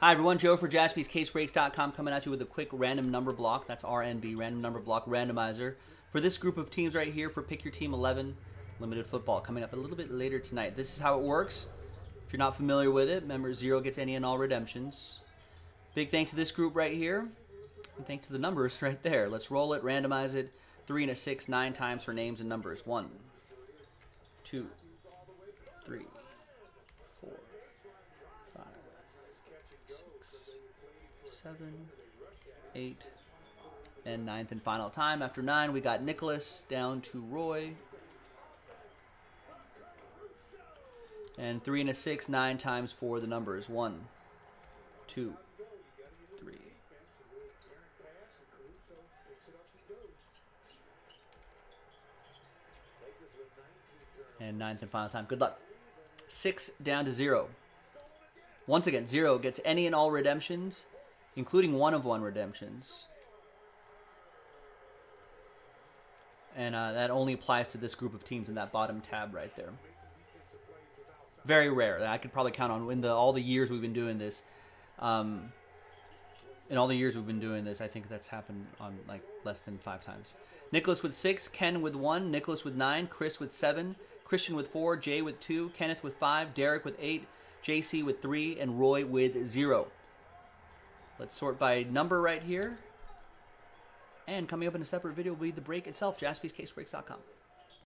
Hi, everyone. Joe for jaspyscasebreaks.com coming at you with a quick random number block. That's RNB, random number block randomizer. For this group of teams right here, for Pick Your Team 11, limited football, coming up a little bit later tonight. This is how it works. If you're not familiar with it, remember zero gets any and all redemptions. Big thanks to this group right here. And thanks to the numbers right there. Let's roll it, randomize it. Three and a six, nine times for names and numbers. One, two, three, four, five, six, seven, eight, and ninth and final time. After nine, we got Nicholas down to Roy. And three and a six, nine times four, the number is One, two, three. And ninth and final time. Good luck. Six down to zero. Once again, zero gets any and all redemptions, including one of one redemptions. And uh, that only applies to this group of teams in that bottom tab right there. Very rare. I could probably count on in the all the years we've been doing this. Um, in all the years we've been doing this, I think that's happened on like less than five times. Nicholas with six, Ken with one, Nicholas with nine, Chris with seven, Christian with four, Jay with two, Kenneth with five, Derek with eight, JC with three, and Roy with zero. Let's sort by number right here. And coming up in a separate video will be the break itself, jaspyscasebreaks.com.